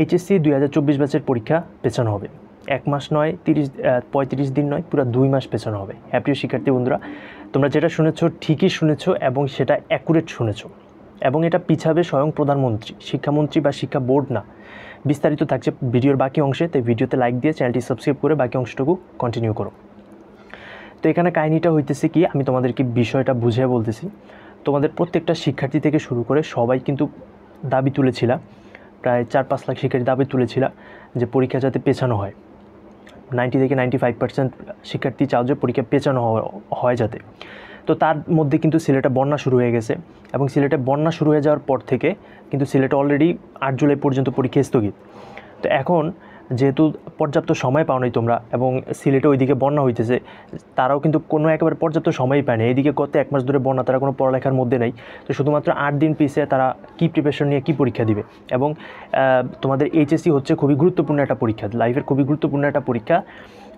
HSC দুই হাজার চব্বিশ ব্যাচের পরীক্ষা পেছানো হবে। এক মাস নয়, তিরিশ পঁয়ত্রিশ দিন নয়, পুরো দুই মাস পেছানো হবে। হ্যাঁ প্রিয় শিক্ষার্থী বন্ধুরা, তোমরা যেটা শুনেছো ঠিকই শুনেছো এবং সেটা অ্যাকুরেট শুনেছো। এবং এটা পিছাবে স্বয়ং প্রধানমন্ত্রী, শিক্ষামন্ত্রী বা শিক্ষা বোর্ড না। বিস্তারিত থাকছে ভিডিওর বাকি অংশে, তাই ভিডিওতে লাইক দিয়ে চ্যানেলটি সাবস্ক্রাইব করে বাকি অংশটুকু কন্টিনিউ করো। তো এখানে কাহিনিটা হইতেছে কি, আমি তোমাদেরকে বিষয়টা বুঝিয়ে বলতেছি। তোমাদের প্রত্যেকটা শিক্ষার্থী থেকে শুরু করে সবাই কিন্তু দাবি তুলেছিলা প্রায় চার পাঁচ লাখ শিক্ষার্থী দাবি তুলেছিল যে পরীক্ষা যাতে পেছানো হয়। নাইনটি থেকে নাইনটি ফাইভ পার্সেন্ট শিক্ষার্থী চাও যে পরীক্ষা পেছানো হয়- যাতে। তো তার মধ্যে কিন্তু সিলেটে বন্যা শুরু হয়ে গেছে এবং সিলেটে বন্যা শুরু হয়ে যাওয়ার পর থেকে কিন্তু সিলেটে অলরেডি আট জুলাই পর্যন্ত পরীক্ষা স্থগিত। তো এখন যেহেতু পর্যাপ্ত সময় পাও নাই তোমরা এবং সিলেটে ওইদিকে বন্যা হইতেছে, তারাও কিন্তু কোনো একেবারে পর্যাপ্ত সময়ই পায়নি। এইদিকে গত এক মাস ধরে বন্যা, তারা কোনো পড়ালেখার মধ্যে নেই। তো শুধুমাত্র আট দিন পিছিয়ে তারা কী প্রিপারেশন নিয়ে কী পরীক্ষা দিবে? এবং তোমাদের এইচএসসি হচ্ছে খুবই গুরুত্বপূর্ণ একটা পরীক্ষা। লাইফের খুবই গুরুত্বপূর্ণ একটা পরীক্ষা।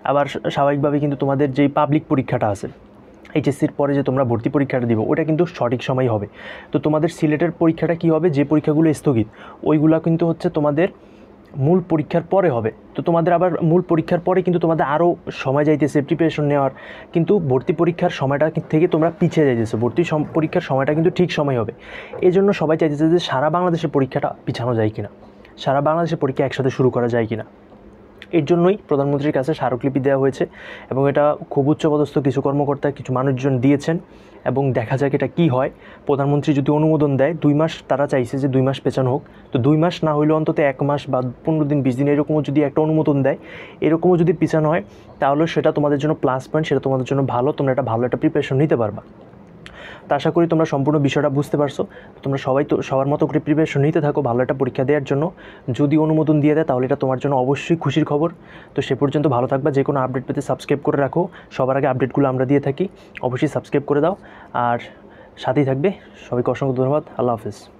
আবার স্বাভাবিকভাবে কিন্তু তোমাদের যেই পাবলিক পরীক্ষাটা আছে এইচএসসির পরে যে তোমরা ভর্তি পরীক্ষাটা দিব, ওটা কিন্তু সঠিক সময় হবে। তো তোমাদের সিলেটের পরীক্ষাটা কি হবে? যে পরীক্ষাগুলো স্থগিত, ওইগুলা কিন্তু হচ্ছে তোমাদের মূল পরীক্ষার পরে হবে। তো তোমাদের আবার মূল পরীক্ষার পরে কিন্তু তোমাদের আরও সময় যাইতেছে প্রিপারেশন নেওয়ার। কিন্তু ভর্তি পরীক্ষার সময়টা থেকে তোমরা পিছিয়ে যাইতেছো। ভর্তি পরীক্ষার সময়টা কিন্তু ঠিক সময় হবে। এই জন্য সবাই চাইতেছে যে সারা বাংলাদেশের পরীক্ষাটা পিছানো যায় কিনা। সারা বাংলাদেশের পরীক্ষা একসাথে শুরু করা যায় কিনা। এর জন্যই প্রধানমন্ত্রীর কাছে স্মারকলিপি দেওয়া হয়েছে এবং এটা খুব উচ্চপদস্থ কিছু কর্মকর্তা, কিছু মানুষজন দিয়েছেন এবং দেখা যাক এটা কী হয়। প্রধানমন্ত্রী যদি অনুমোদন দেয়, দুই মাস তারা চাইছে যে দুই মাস পেছানো হোক। তো দুই মাস না হইলেও অন্তত এক মাস বা পনেরো দিন, বিশ দিন এরকমও যদি একটা অনুমোদন দেয়, এরকমও যদি পিছানো হয়, তাহলে সেটা তোমাদের জন্য প্লাস পয়েন্ট সেটা তোমাদের জন্য ভালো, তোমরা একটা ভালো একটা প্রিপারেশন নিতে পারবা। তো আশা করি তোমরা সম্পূর্ণ বিষয়টা বুঝতে পারছ। তোমরা সবাই তো সবার মতো করে প্রিপারেশন নিতে থাকো, ভালো একটা পরীক্ষা দেওয়ার জন্য। যদি অনুমোদন দিয়ে দেয়, তাহলে এটা তোমার জন্য অবশ্যই খুশির খবর। তো সে পর্যন্ত ভালো থাকবা, যে কোনো আপডেট পেতে সাবস্ক্রাইব করে রাখো। সবার আগে আপডেটগুলো আমরা দিয়ে থাকি। অবশ্যই সাবস্ক্রাইব করে দাও। আর সাথেই থাকবে। সবাইকে অসংখ্য ধন্যবাদ। আল্লাহ হাফিজ।